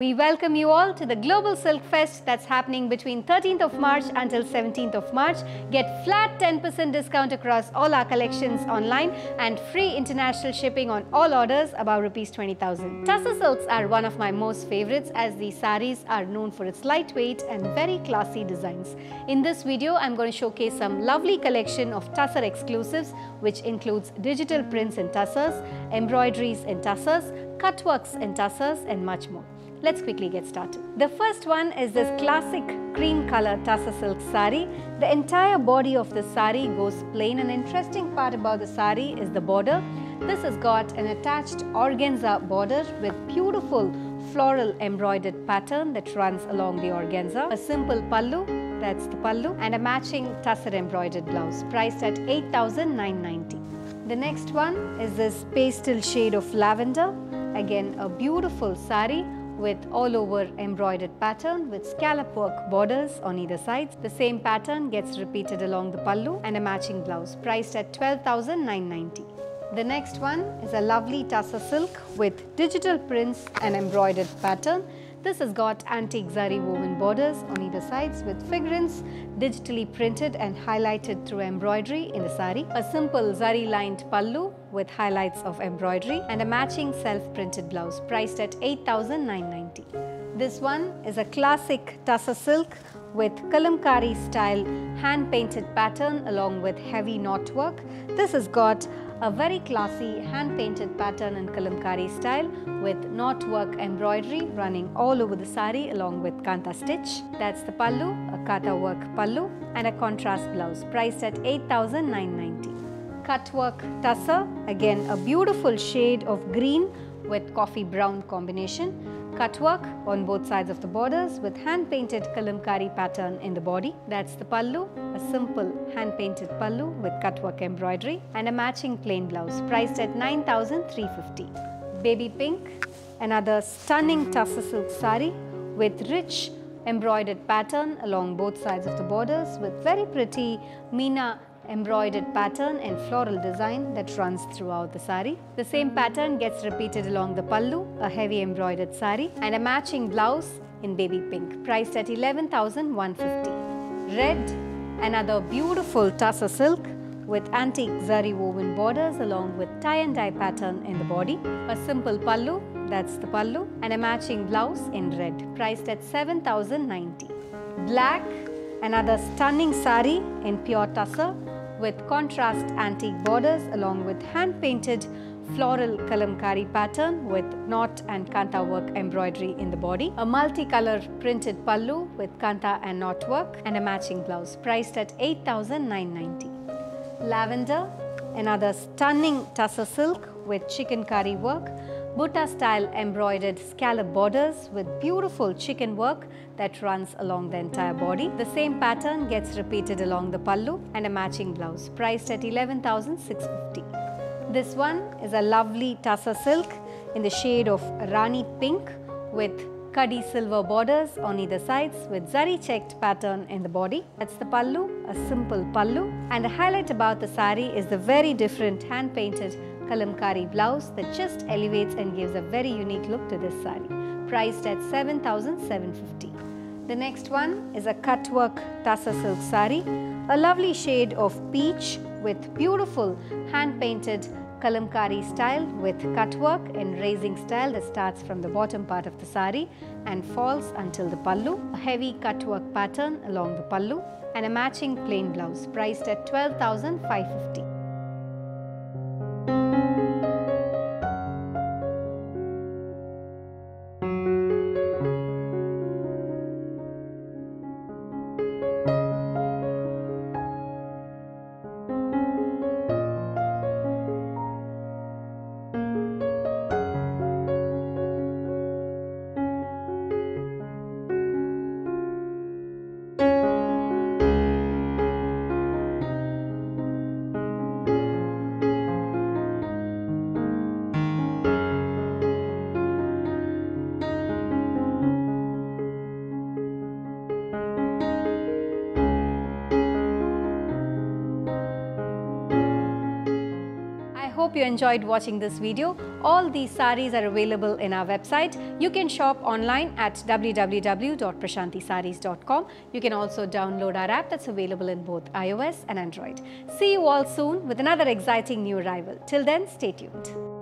We welcome you all to the Global Silk Fest that's happening between 13th of March until 17th of March. Get flat 10% discount across all our collections online and free international shipping on all orders above rupees 20,000. Tussar silks are one of my most favorites as these saris are known for its lightweight and very classy designs. In this video, I'm going to showcase some lovely collection of Tussar exclusives which includes digital prints in tussars, embroideries in tussars, cutworks in tussars and much more. Let's quickly get started. The first one is this classic cream color tussar silk sari. The entire body of the sari goes plain. An interesting part about the sari is the border. This has got an attached organza border with beautiful floral embroidered pattern that runs along the organza. A simple pallu, that's the pallu, and a matching tussar embroidered blouse priced at 8990 The next one is this pastel shade of lavender. Again, a beautiful sari with all over embroidered pattern with scallop work borders on either sides. The same pattern gets repeated along the pallu and a matching blouse priced at 12,990. The next one is a lovely tussar silk with digital prints and embroidered pattern. This has got antique zari woven borders on either sides with figurines digitally printed and highlighted through embroidery in the sari. A simple zari lined pallu with highlights of embroidery and a matching self-printed blouse priced at 8990 This one is a classic tussar silk with kalamkari style hand painted pattern along with heavy knotwork. This has got a very classy hand painted pattern in kalamkari style with knotwork embroidery running all over the sari along with kanta stitch. That's the pallu, a kata work pallu and a contrast blouse priced at 8990 cut work tussar. Again, a beautiful shade of green with coffee brown combination. Cutwork on both sides of the borders with hand painted kalamkari pattern in the body. That's the pallu, a simple hand painted pallu with cutwork embroidery and a matching plain blouse priced at 9350 Baby pink, another stunning tussar silk sari with rich embroidered pattern along both sides of the borders with very pretty Meena embroidered pattern and floral design that runs throughout the sari. The same pattern gets repeated along the pallu, a heavy embroidered sari and a matching blouse in baby pink priced at 11,150. Red, another beautiful tussar silk with antique zari woven borders along with tie and dye pattern in the body. A simple pallu, that's the pallu, and a matching blouse in red priced at 7090. Black, another stunning sari in pure tussar with contrast antique borders along with hand-painted floral kalamkari pattern with knot and kanta work embroidery in the body, a multicolor printed pallu with kanta and knot work and a matching blouse priced at 8990 Lavender, another stunning tussar silk with chikankari work Butta style embroidered scallop borders with beautiful chikan work that runs along the entire body. The same pattern gets repeated along the pallu and a matching blouse priced at 11,650. This one is a lovely tussar silk in the shade of Rani pink with Kadi silver borders on either sides with zari checked pattern in the body. That's the pallu, a simple pallu. And the highlight about the sari is the very different hand painted kalamkari blouse that just elevates and gives a very unique look to this sari, priced at 7750 The next one is a cut work tussar silk sari, a lovely shade of peach with beautiful hand painted kalamkari style with cutwork in raising style that starts from the bottom part of the sari and falls until the pallu, a heavy cutwork pattern along the pallu and a matching plain blouse priced at 12,550. You enjoyed watching this video. All these saris are available in our website. You can shop online at www.prashantisarees.com. You can also download our app that's available in both iOS and Android. See you all soon with another exciting new arrival. Till then, stay tuned.